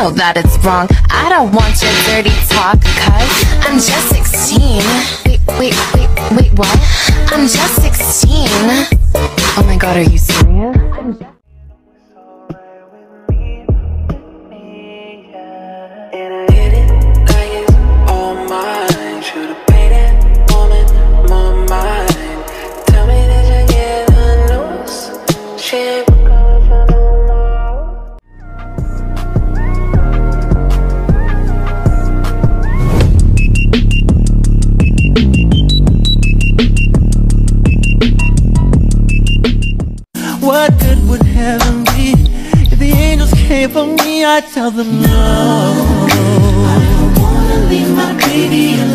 know that it's wrong. I don't want your dirty talk, cuz I'm just excited. I tell them no I don't wanna leave my baby alone.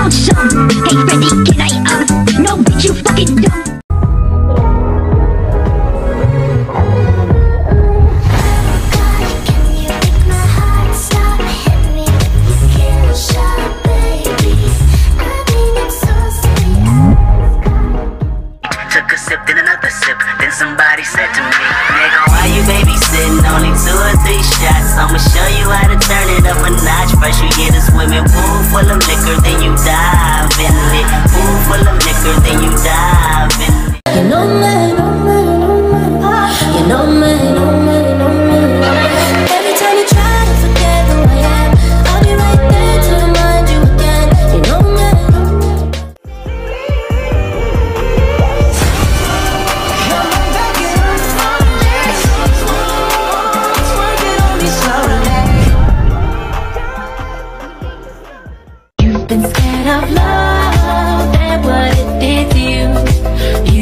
Hey Freddy, can I Then somebody said to me, Nigga, why you babysitting? Only two or three shots. I'ma show you how to turn it up a notch. First you get a swimming pool full of liquor, then you die.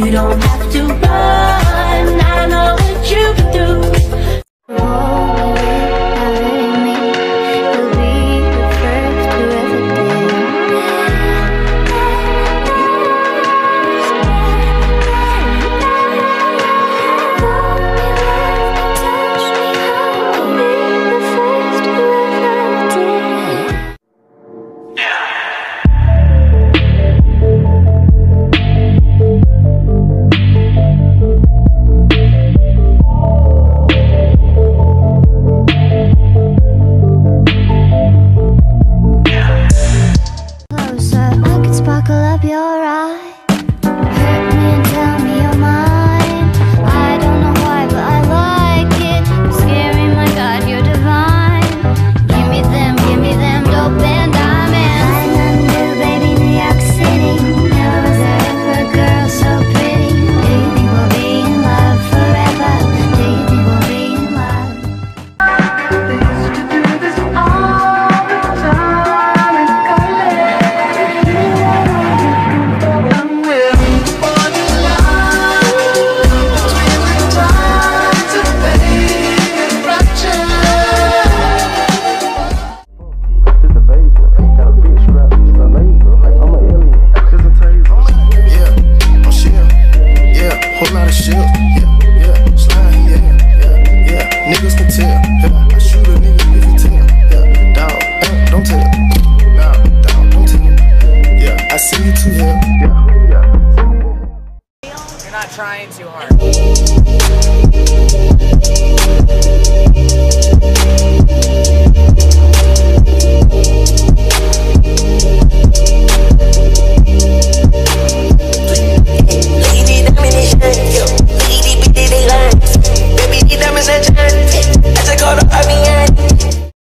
we don't